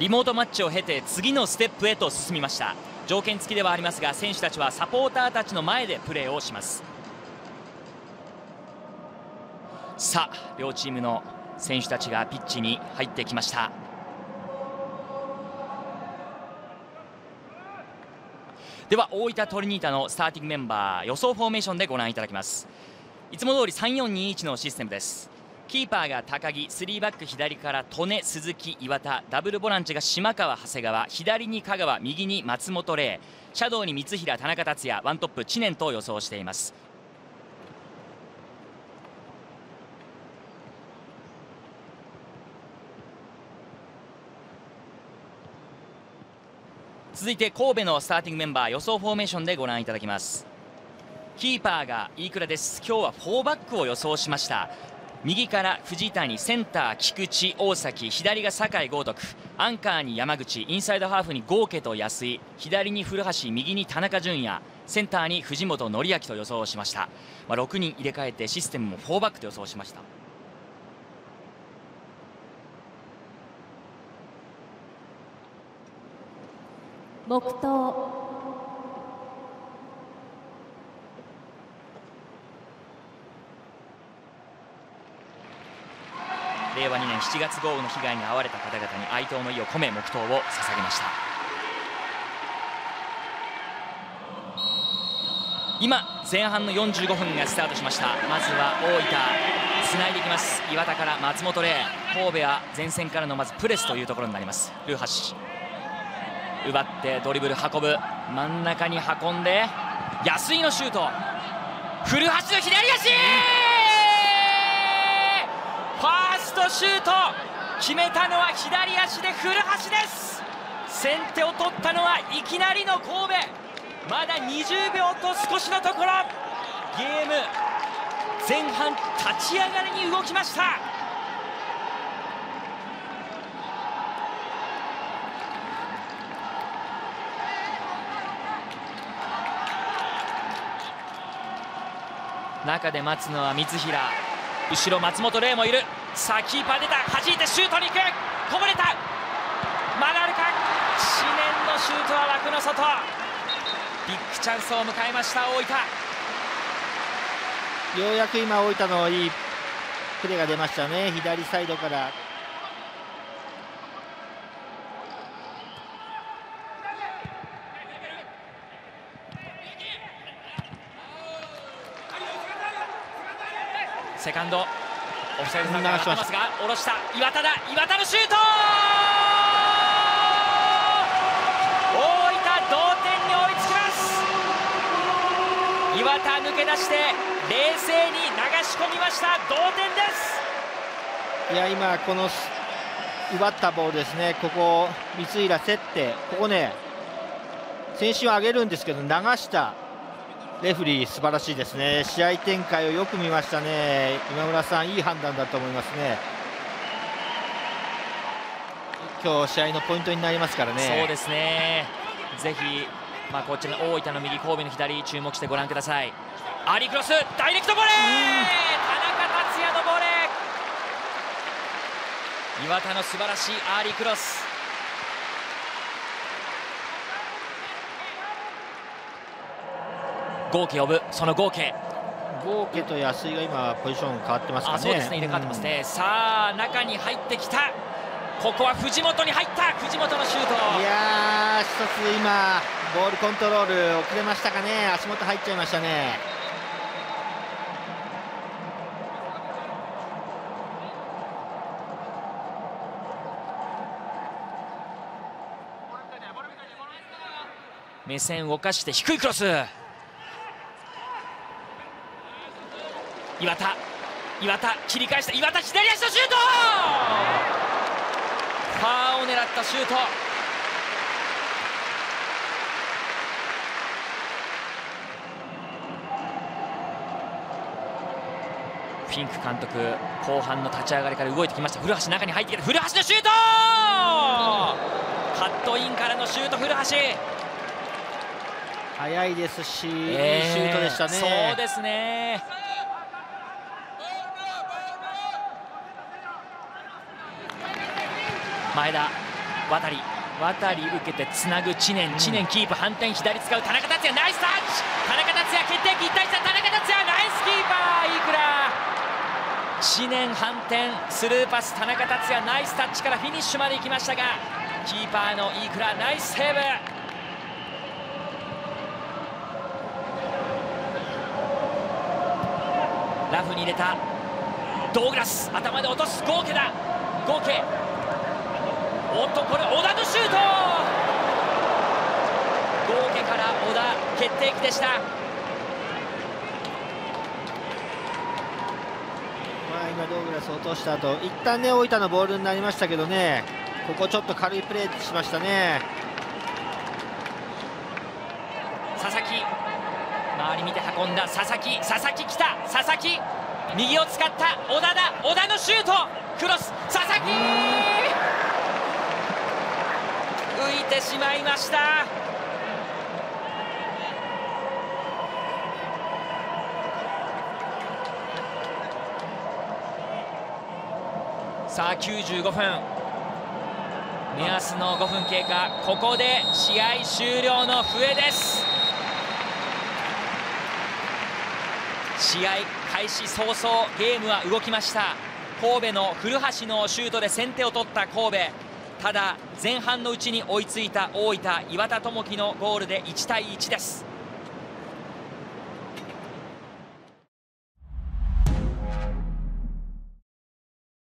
リモートマッチを経て次のステップへと進みました。条件付きではありますが選手たちはサポーターたちの前でプレーをします。さあ両チームの選手たちがピッチに入ってきました。では大分トリニータのスターティングメンバー予想フォーメーションでご覧いただきます。いつも通り3421のシステムです。キーパーが高木3バック左から利根鈴木岩田ダブルボランチが島川長谷川左に香川右に松本玲シャドウに三平田中達也ワントップ知念と予想しています。続いて神戸のスターティングメンバー予想フォーメーションでご覧いただきます。キーパーが飯倉です。今日は4バックを予想しました。右から藤谷センター菊池大崎左が酒井豪徳アンカーに山口インサイドハーフに豪家と安井左に古橋右に田中純也センターに藤本紀明と予想しました、まあ、6人入れ替えてシステムも4バックと予想しました。黙祷令和2年7月豪雨の被害に遭われた方々に哀悼の意を込め黙祷を捧げました。今前半の45分がスタートしました。まずは大分つないでいきます。岩田から松本玲神戸は前線からのまずプレスというところになります。ルーハシ奪ってドリブル運ぶ。真ん中に運んで安井のシュート。古橋の左足！ファーストシュート決めたのは左足で古橋です。先手を取ったのはいきなりの神戸。まだ20秒と少しのところ。ゲーム前半立ち上がりに動きました。中で待つのは三平。後ろ松本玲もいる。さあキーパー出た弾いてシュートに行く。こぼれた。まだあるか。知念のシュートは枠の外。ビッグチャンスを迎えました大分。ようやく今大分のいいプレーが出ましたね。左サイドから。セカンド。オフサイドがますが下ろした。岩田だ。岩田のシュート!大分同点に追いつきます!岩田抜け出して冷静に流し込みました。同点です!いや今この奪ったボールですね。ここ三浦競ってここね選手を上げるんですけど流したレフリー素晴らしいですね。試合展開をよく見ましたね。今村さんいい判断だと思いますね。今日試合のポイントになりますからね。そうですね。ぜひまあこちらの大分の右神戸の左注目してご覧ください。アーリークロスダイレクトボレー!田中達也のボレー!岩田の素晴らしいアーリークロス。合計呼ぶその合計。合計と安井が今ポジション変わってますかね。そうですね入れ替わってますね、うん、さあ中に入ってきた。ここは藤本に入った。藤本のシュート。いやー一つ今ボールコントロール遅れましたかね。足元入っちゃいましたね。目線を動かして低いクロス岩田岩田切り返した。岩田左足のシュート！ファーを狙ったシュート。フィンク監督後半の立ち上がりから動いてきました。古橋中に入ってきた。古橋のシュート！カットインからのシュート古橋。速いですし、えー、いいシュートでしたね。そうですね前田渡り渡り受けてつなぐ知念。知念キープ反転左使う。田中達也ナイスタッチ。田中達也決定機1対1田中達也。ナイスキーパーいくら知念反転スルーパス田中達也ナイスタッチからフィニッシュまで行きましたがキーパーの飯倉ナイスセーブ。ラフに入れた。ドーグラス頭で落とす。合計だ。合計おっとこれ小田のシュート。合計から小田決定機でした。まあ、今ドーグラス落とした後一旦ね大分のボールになりましたけどね。ここちょっと軽いプレーしましたね。佐々木。周り見て運んだ。佐々木。佐々木来た。佐々木。右を使った。小田だ。小田のシュート。クロス。佐々木浮いてしまいました。さあ95分。目安の5分経過。ここで試合終了の笛です。試合開始早々ゲームは動きました。神戸の古橋のシュートで先手を取った神戸。ただ前半のうちに追いついた大分岩田智樹のゴールで1対1です。